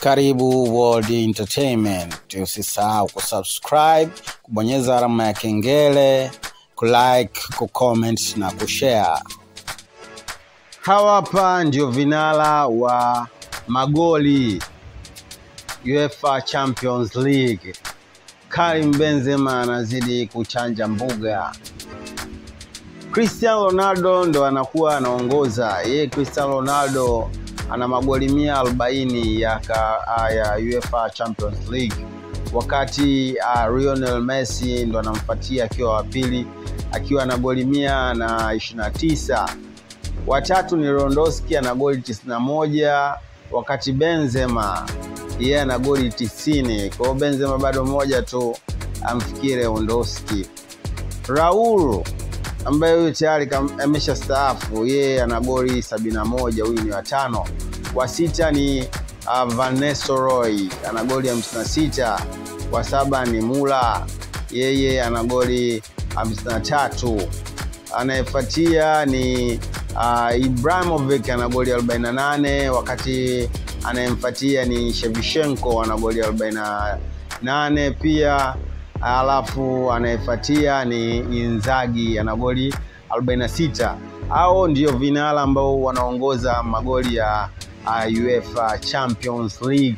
Karibu World Entertainment. Usisahau kusubscribe, kubonyeza alama ya kengele, kulike, kucomment na kushare. Hawa hapa ndio vinara wa magoli UEFA Champions League. Karim Benzema anazidi kuchanja mbuga. Cristiano Ronaldo ndo anakuwa anaongoza. Yeye Cristiano Ronaldo ana magoli mia arobaini ya, ya UEFA Champions League, wakati uh, Lionel Messi ndo anamfuatia akiwa wa pili akiwa na goli mia na ishirini na tisa. Watatu ni Lewandowski ana goli 91 wakati Benzema yeye yeah, ana goli 90. Kwa hiyo Benzema bado moja tu amfikie Lewandowski. Raul ambaye huyu tayari amesha staafu, yeye ana goli 71, huyu ni watano. Wa sita ni uh, Vanessa Roy. Ana goli 56. Wa saba ni Mula, yeye ana goli 53 anayefuatia ni uh, Ibrahimovic ana goli 48 wakati anayemfuatia ni Shevchenko ana goli 48 pia alafu anayefuatia ni Inzaghi ana goli 46 hao ndio vinara ambao wanaongoza magoli ya uh, UEFA Champions League.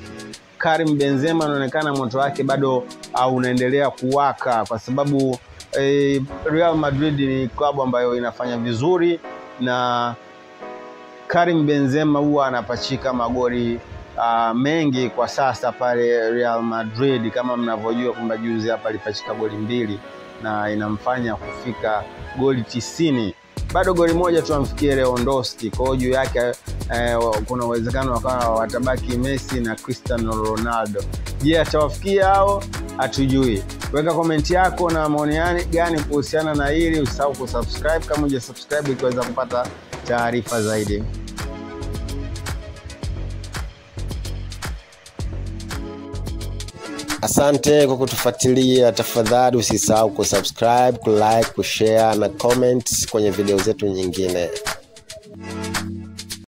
Karim Benzema anaonekana moto wake bado uh, unaendelea kuwaka kwa sababu eh, Real Madrid ni klabu ambayo inafanya vizuri na Karim Benzema huwa anapachika magoli uh, mengi kwa sasa pale Real Madrid, kama mnavyojua kwamba juzi hapa alipachika goli mbili na inamfanya kufika goli tisini. Bado goli moja tu amfikie Lewandowski, kwa hiyo juu yake eh, kuna uwezekano wakawa watabaki Messi na Cristiano Ronaldo. Je, atawafikia hao? Hatujui. Weka komenti yako na maoni gani kuhusiana na hili. Usisahau kusubscribe kama hujasubscribe ili kuweza kupata taarifa zaidi. Asante kwa kutufuatilia. Tafadhali usisahau kusubscribe, kulike, kushare na comment kwenye video zetu nyingine.